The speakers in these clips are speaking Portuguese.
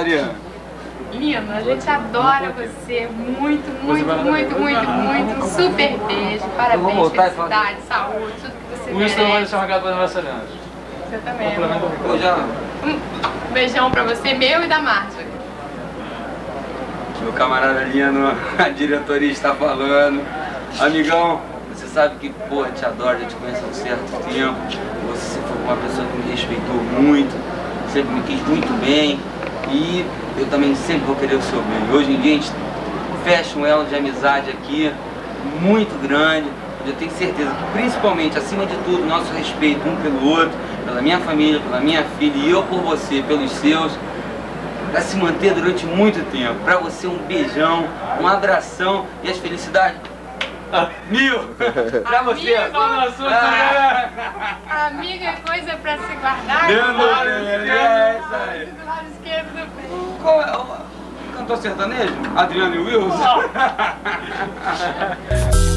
aniversariante. Lindo, a gente adora você. Muito, muito, muito, muito, muito. Super beijo. Parabéns, felicidade, saúde, tudo que você O Wilson vai merece. deixar um recado para. Você também. Um beijão pra você, meu e da Marjorie. meu camarada Lino, a diretoria está falando. Amigão, você sabe que, porra, te adoro, já te conheço há um certo tempo. Você sempre foi uma pessoa que me respeitou muito, sempre me quis muito bem. E eu também sempre vou querer o seu bem. Hoje em dia a gente fecha um elo de amizade aqui, muito grande. Eu tenho certeza que, principalmente, acima de tudo, nosso respeito um pelo outro, pela minha família, pela minha filha e eu por você, pelos seus, vai se manter durante muito tempo. Pra você, um beijão, um abração e as felicidades. Mil! pra você! Amigo. Ah, Amiga é coisa pra se guardar. Deus do lado esquerdo, é do lado esquerdo do peito. Qual é o cantor sertanejo? Adriano Wilson?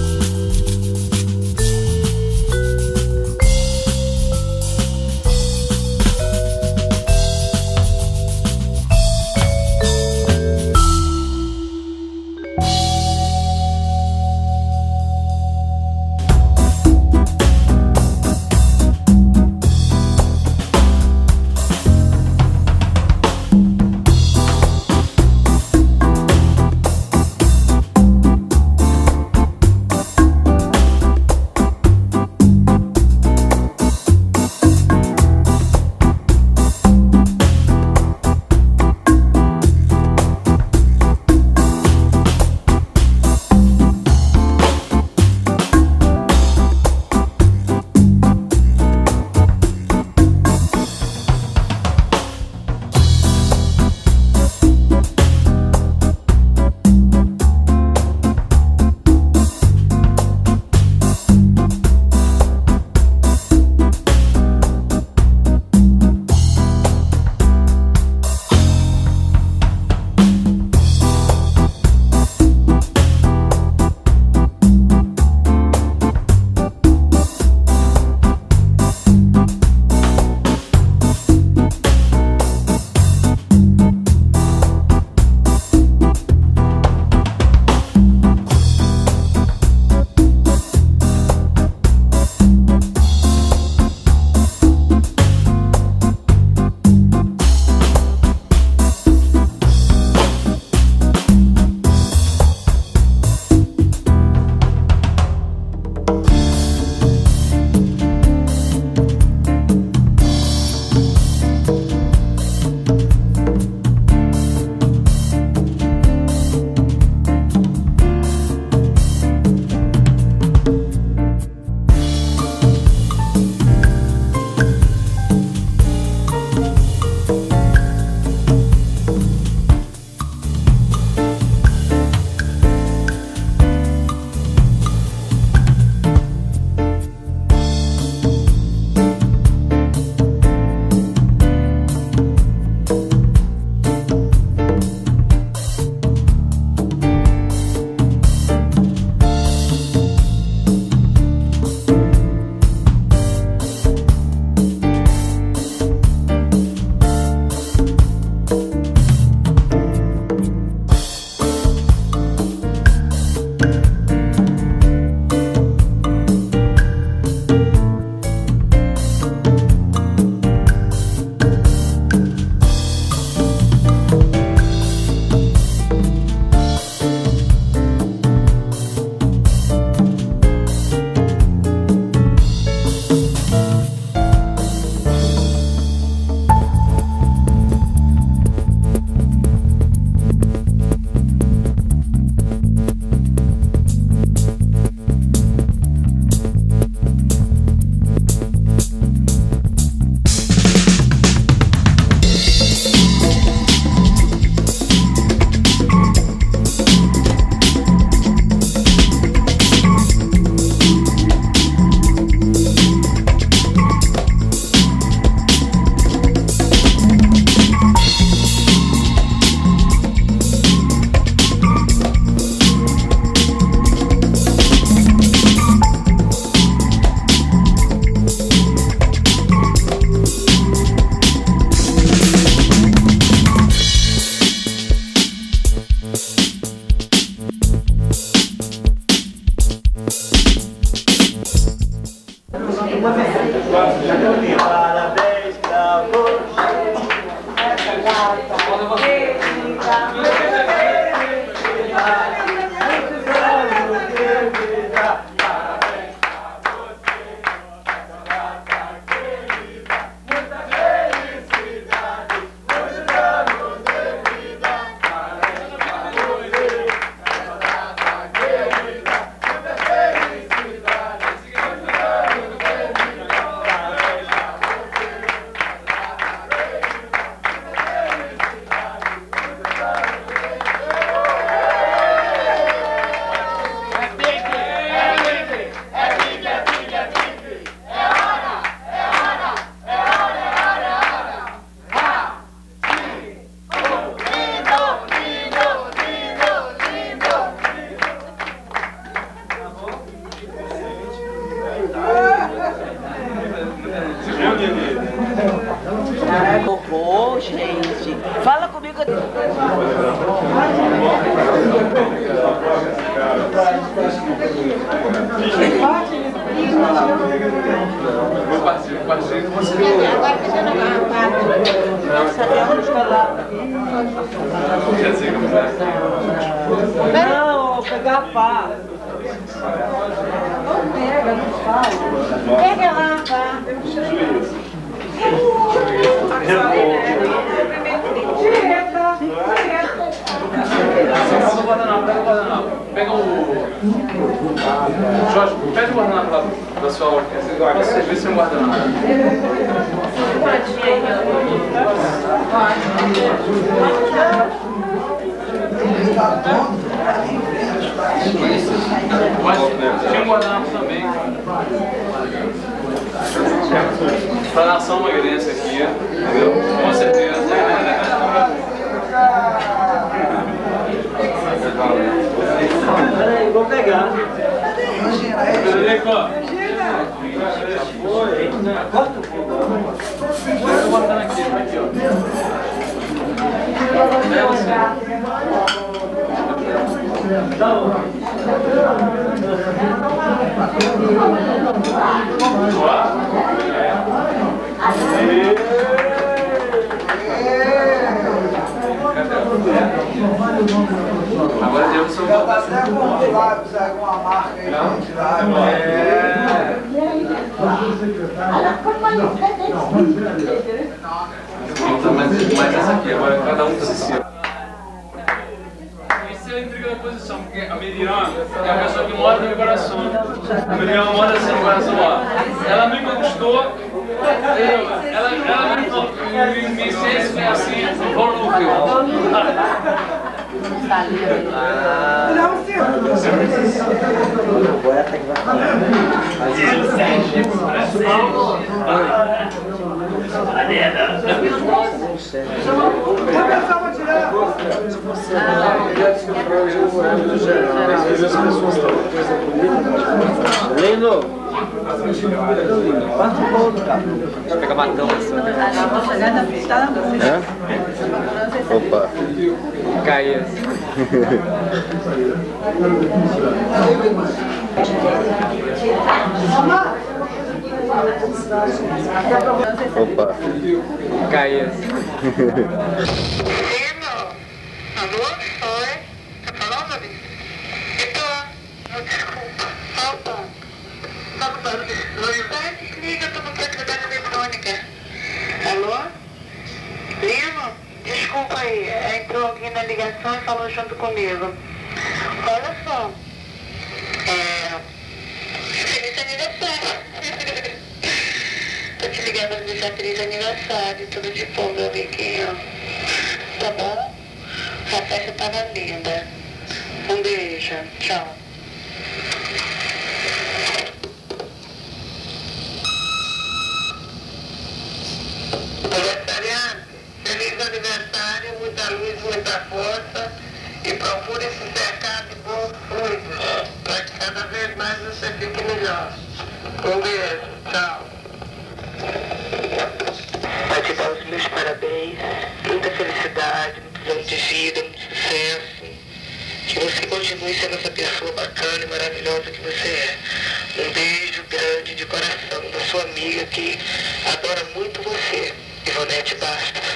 já sei como é. Não, vou pegar a pá. Pega lá, pá. Pega o guardanapo, pega o guardanapo. Pega o. Jorge, pega o guardanapo lá da sua orquestra. Você vê se é um guardanapo. Mas tinha um guardanapo também. Pra nação magrense aqui, entendeu? Com certeza. Peraí, vou pegar. Corta um pouco. Vou botar aqui, aqui, ó. É você. Agora já sou Já tá até com lápis, alguma marca aí pra tirar. Mas, mas essa aqui, agora cada um se seu. Isso é a intriga da posição, porque a Miriam é a pessoa que mora no meu coração. A Miriam mora assim no coração, ó. Ela me conquistou? Ela, ela me, me, me fez assim, volúvel. Leilo. Passa um pouco, cara. Deixa eu pegar batão assim. Opa. Caia. Opa. Caia. Alô? Oi? Tá falando, amigo? Eu tô. Não, desculpa. Falta. Tá no barulho. Vai, desliga, eu tô no secretário eletrônica. Alô? Lino? Desculpa aí, entrou alguém na ligação e falou junto comigo. Olha só. É. Feliz aniversário. Tô te ligando pra desejar feliz aniversário, tudo de bom, meu amiguinho. Tá bom? A festa tava linda. Um beijo. Tchau. Aniversariante, feliz aniversário, muita luz, muita força e procure se cercar de bons frutos para que cada vez mais você fique melhor. Um beijo, tchau. Para te dar os meus parabéns, muita felicidade, muitos anos de vida, muito sucesso. Que você continue sendo essa pessoa bacana e maravilhosa que você é. Um beijo grande de coração da sua amiga que adora muito você. Ivonete Bastos. Um beijo.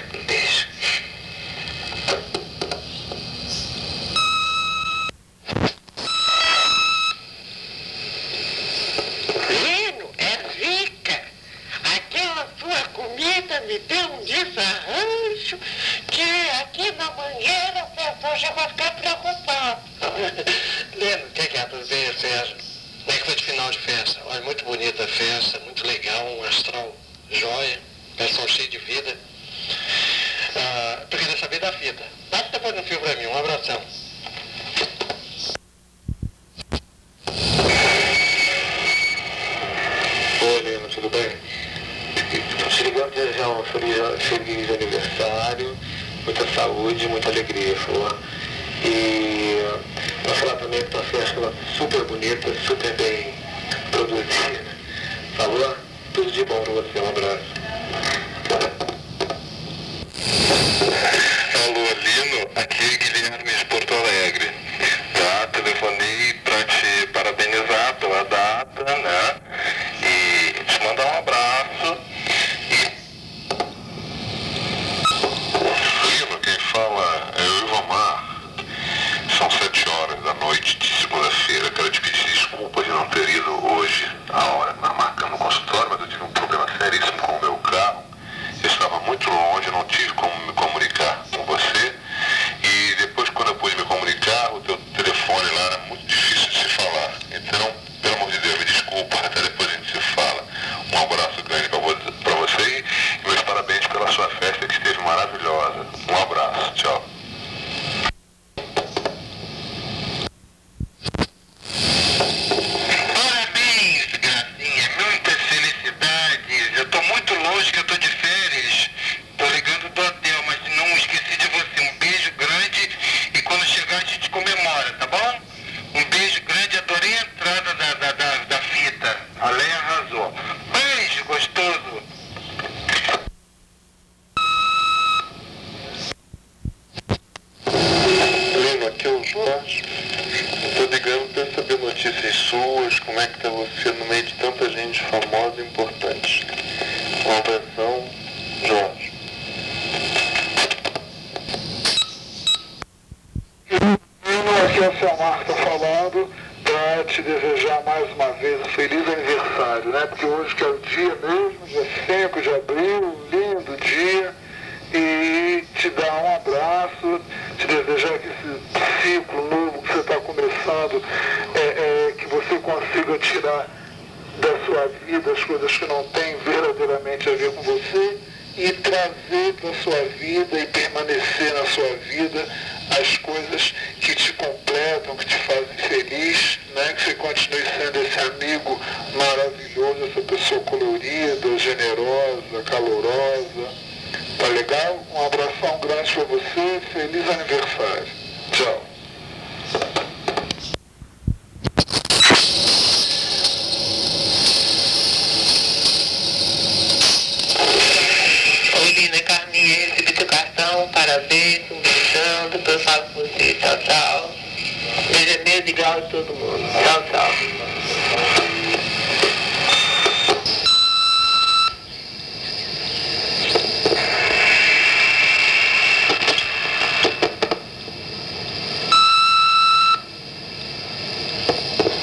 Feliz, feliz aniversário, muita saúde, muita alegria, Flor. E para falar também que tá tua festa é super bonita, super bem produzida. Falou? Tudo de bom para você, um abraço. Alô, Lino, aqui é mais uma vez um feliz aniversário, né? Porque hoje que é o dia mesmo, dia 5 de abril, lindo dia, e te dar um abraço, te desejar que esse ciclo novo que você está começando, é, é, que você consiga tirar da sua vida as coisas que não têm verdadeiramente a ver com você e trazer para a sua vida e permanecer na sua vida as coisas que te completam, que te fazem feliz, né? que você continue sendo esse amigo maravilhoso, essa pessoa colorida, generosa, calorosa. Tá legal? Um abração grande para você, feliz aniversário. Tchau. Oi, linda Carminha, recebi teu cartão, parabéns, um beijão, depois eu com você, tchau, tchau. Beijo é meu igual de todo mundo. Tchau, tchau.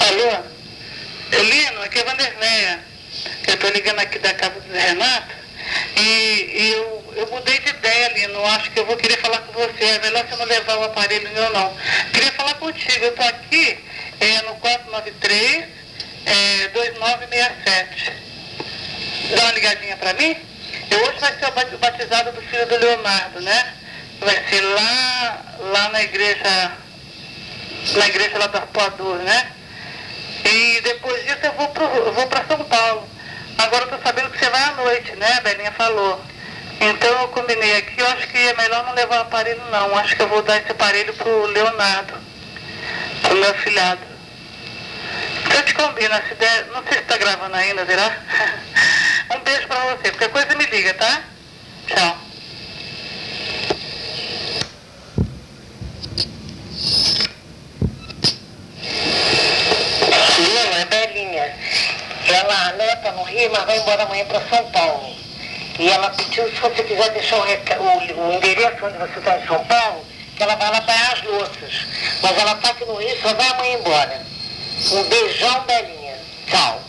Alô? Elino, aqui é Vanderleia. Eu tô ligando aqui da casa do Renato e, e eu, eu mudei de ideia, Lino. Acho que eu vou querer falar com você. É melhor você não levar o aparelho meu, não. Queria falar contigo. Eu tô aqui é, no 493 é, 2967. Dá uma ligadinha pra mim? Eu hoje vai ser o bat- o batizado do filho do Leonardo, né? Vai ser lá, lá na igreja, na igreja lá do Arpoador, né? E depois disso eu vou, pra São Paulo. Agora eu tô sabendo que você vai à noite, né? A Belinha falou. Então eu combinei aqui, eu acho que é melhor não levar o aparelho não. Acho que eu vou dar esse aparelho pro Leonardo, pro meu filhado. Então eu te combino, se der, não sei se tá gravando ainda, será? Um beijo pra você, qualquer coisa me liga, tá? Tchau. Lila, é Belinha. Ela, neta no Rio, mas vai embora amanhã para São Paulo. E ela pediu se você quiser deixar o, o- o endereço onde você está em São Paulo, que ela vai lá pagar as louças. Mas ela está aqui no Rio, só vai amanhã embora. Um beijão, Belinha. Tchau.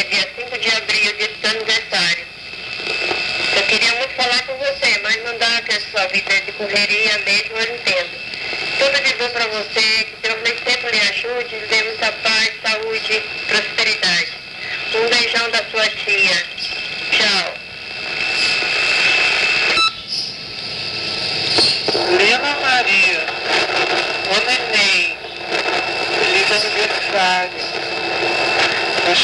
É dia 5 de abril, dia do seu aniversário. Eu queria muito falar com você, mas não dá, que a sua vida é de correria mesmo, eu entendo. Tudo de bom pra você, que Deus nem sempre lhe ajude, lhe dê muita paz, saúde, prosperidade. Um beijão da sua tia. Tchau. Lena Maria, o neném, feliz aniversário. Não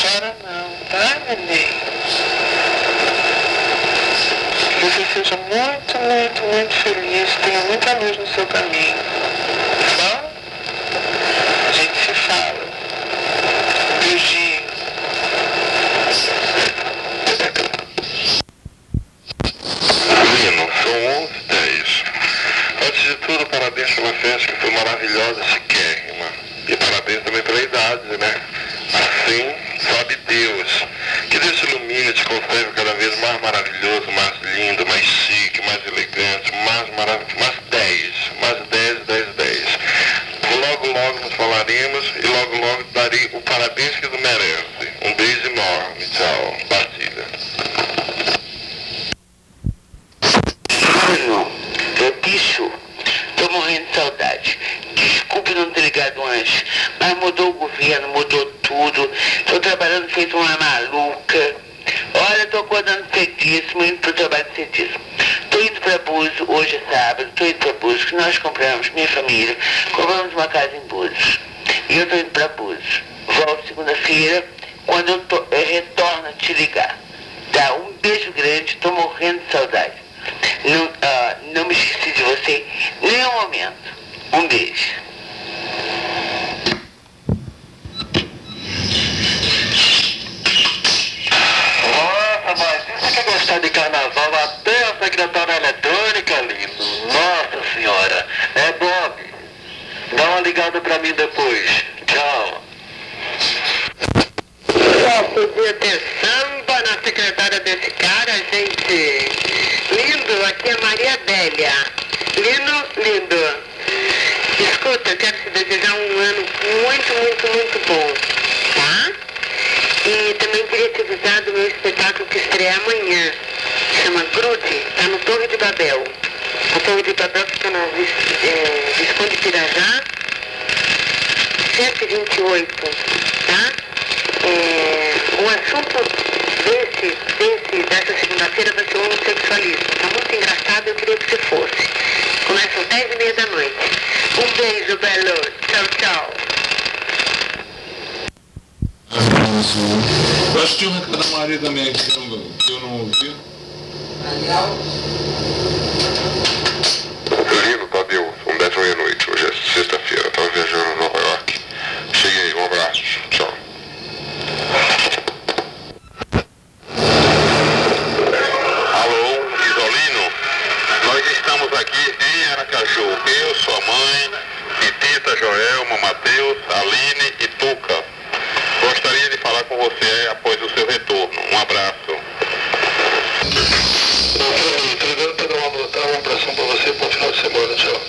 Que você seja muito, muito, muito feliz, tenha muita luz no seu caminho. Tá? A gente se fala. Beijinho. Lino, são 11 10. Antes de tudo, parabéns pela festa que foi maravilhosa, chiquérrima. E parabéns também pela idade, né? Assim, sabe Deus. Que Deus te ilumine te conserve cada vez mais maravilhoso, mais lindo, mais chique, mais elegante, mais maravilhoso, mais 10, mais 10, 10, 10. Logo, logo nos falaremos e logo, logo darei o parabéns que tu merece. Um beijo enorme. Tchau. Partida. Bruno, é bicho. Tô morrendo de saudade. Ligado antes, mas mudou o governo, mudou tudo. Tô trabalhando feito uma maluca. Olha, tô acordando cedíssimo, indo pro trabalho cedíssimo. Tô indo pra Búzios, hoje é sábado, tô indo pra Búzios, que nós compramos, minha família, compramos uma casa em Búzios. E eu tô indo pra Búzios. Volto segunda-feira, quando eu, tô, eu retorno a te ligar. Tá? Um beijo grande, tô morrendo de saudade. Não, ah, não me esqueci de você em nenhum momento. Um beijo. Nossa, mas você quer gostar de carnaval até a secretária eletrônica, lindo? Nossa senhora, é Bob. Dá uma ligada pra mim depois. Tchau. Só podia ter samba na secretária desse cara, gente. Lindo, aqui é Maria Adélia. Lindo, lindo. Escuta, eu quero te desejar um ano muito, muito, muito bom, tá? E também queria te avisar do meu espetáculo que estreia amanhã. Chama Grude, tá no Torre de Babel. A Torre de Babel fica na é, Visconde Pirajá, 128, tá? É, o assunto desse, desse, dessa segunda-feira vai ser o homossexualismo. Tá muito engraçado, eu queria que você fosse. Começa às 10 e meia da noite. Um beijo, Belo. Tchau, tchau. Eu acho que tinha um recado da Maria também que eu, não- que eu não ouvi. Falar com você após o seu retorno. Um abraço. Ligando pra dar uma botar um abração pra você pro final de semana. Tchau.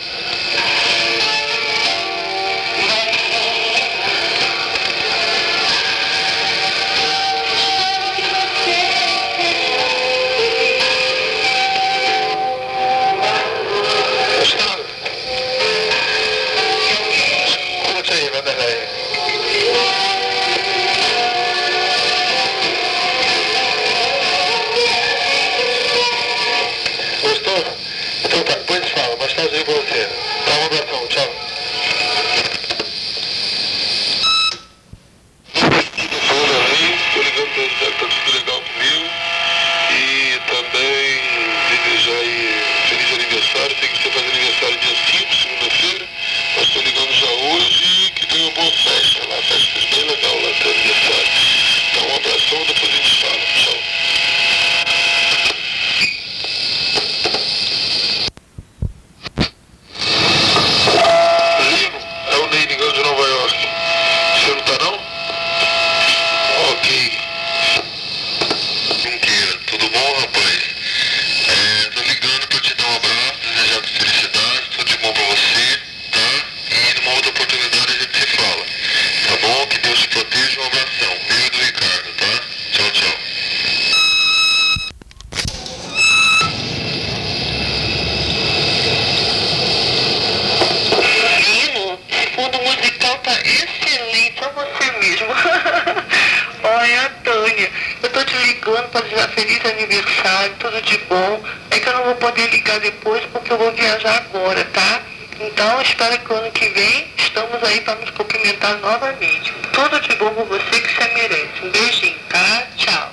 eu tô te ligando para desejar feliz aniversário, tudo de bom. É que eu não vou poder ligar depois porque eu vou viajar agora, tá? Então, espero que o ano que vem estamos aí para nos cumprimentar novamente. Tudo de bom com você que você merece. Um beijinho, tá? Tchau.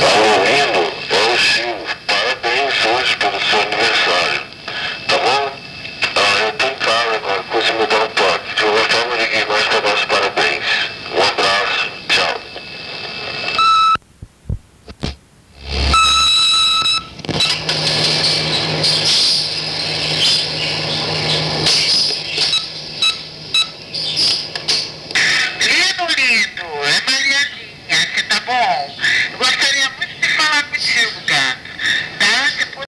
Tá ouvindo? É o Silvio. Parabéns hoje pelo seu aniversário.